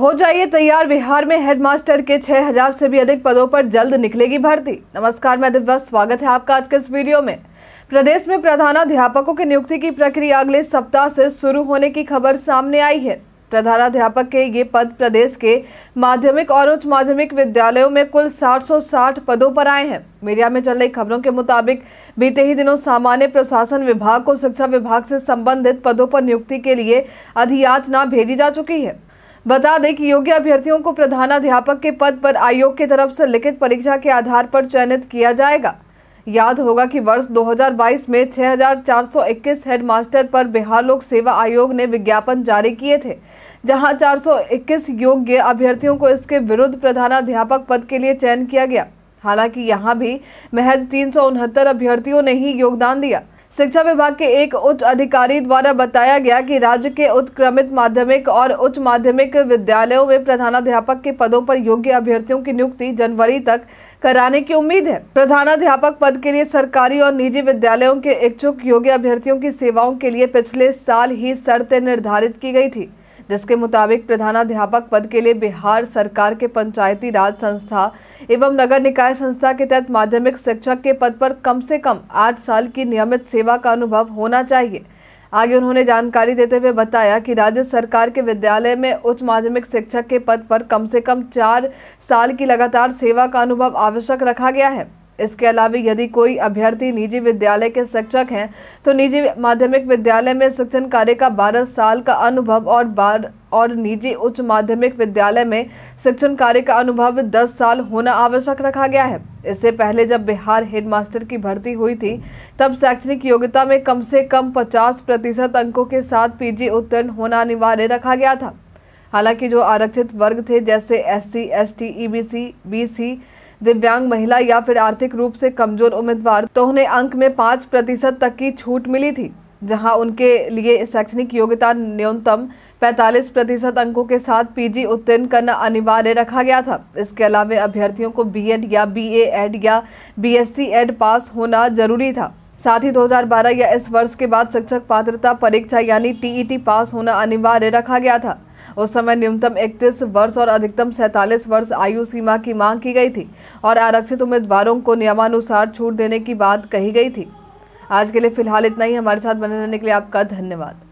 हो जाइए तैयार। बिहार में हेडमास्टर के 6000 से भी अधिक पदों पर जल्द निकलेगी भर्ती। नमस्कार, मैं दिव्या। स्वागत है आपका आज के इस वीडियो में। प्रदेश में प्रधानाध्यापकों की नियुक्ति की प्रक्रिया अगले सप्ताह से शुरू होने की खबर सामने आई है। प्रधानाध्यापक के ये पद प्रदेश के माध्यमिक और उच्च माध्यमिक विद्यालयों में कुल 760 पदों पर आए हैं। मीडिया में चल रही खबरों के मुताबिक, बीते ही दिनों सामान्य प्रशासन विभाग को शिक्षा विभाग से संबंधित पदों पर नियुक्ति के लिए अधियाचना भेजी जा चुकी है। बता दें कि योग्य अभ्यर्थियों को प्रधानाध्यापक के पद पर आयोग की तरफ़ से लिखित परीक्षा के आधार पर चयनित किया जाएगा। याद होगा कि वर्ष 2022 में 6,421 हेडमास्टर पर बिहार लोक सेवा आयोग ने विज्ञापन जारी किए थे जहाँ 421 योग्य अभ्यर्थियों को इसके विरुद्ध प्रधानाध्यापक पद के लिए चयन किया गया। हालाँकि यहाँ भी महज तीन सौ उनहत्तर अभ्यर्थियों ने ही योगदान दिया। शिक्षा विभाग के एक उच्च अधिकारी द्वारा बताया गया कि राज्य के उत्क्रमित माध्यमिक और उच्च माध्यमिक विद्यालयों में प्रधानाध्यापक के पदों पर योग्य अभ्यर्थियों की नियुक्ति जनवरी तक कराने की उम्मीद है। प्रधानाध्यापक पद के लिए सरकारी और निजी विद्यालयों के इच्छुक योग्य अभ्यर्थियों की सेवाओं के लिए पिछले साल ही शर्तें निर्धारित की गई थी। जिसके मुताबिक प्रधानाध्यापक पद के लिए बिहार सरकार के पंचायती राज संस्था एवं नगर निकाय संस्था के तहत माध्यमिक शिक्षक के पद पर कम से कम आठ साल की नियमित सेवा का अनुभव होना चाहिए। आगे उन्होंने जानकारी देते हुए बताया कि राज्य सरकार के विद्यालय में उच्च माध्यमिक शिक्षक के पद पर कम से कम चार साल की लगातार सेवा का अनुभव आवश्यक रखा गया है। इसके अलावा यदि कोई अभ्यर्थी निजी विद्यालय के शिक्षक हैं तो निजी माध्यमिक विद्यालय में शिक्षण कार्य का 12 साल का अनुभव और बार, और निजी उच्च माध्यमिक विद्यालय में शिक्षण कार्य का अनुभव 10 साल होना आवश्यक रखा गया है। इससे पहले जब बिहार हेडमास्टर की भर्ती हुई थी, तब शैक्षणिक योग्यता में कम से कम 50 प्रतिशत अंकों के साथ पीजी उत्तीर्ण होना अनिवार्य रखा गया था। हालाँकि जो आरक्षित वर्ग थे, जैसे S C S T E B C B C दिव्यांग महिला या फिर आर्थिक रूप से कमज़ोर उम्मीदवार तो उन्हें अंक में पाँच प्रतिशत तक की छूट मिली थी, जहाँ उनके लिए शैक्षणिक योग्यता न्यूनतम 45 प्रतिशत अंकों के साथ पीजी उत्तीर्ण करना अनिवार्य रखा गया था। इसके अलावा अभ्यर्थियों को बीएड या बीए एड या बीएससी एड पास होना ज़रूरी था। साथ ही 2012 या इस वर्ष के बाद शिक्षक पात्रता परीक्षा यानी टीईटी पास होना अनिवार्य रखा गया था। उस समय न्यूनतम 31 वर्ष और अधिकतम सैतालीस वर्ष आयु सीमा की मांग की गई थी और आरक्षित उम्मीदवारों को नियमानुसार छूट देने की बात कही गई थी। आज के लिए फ़िलहाल इतना ही। हमारे साथ बने रहने के लिए आपका धन्यवाद।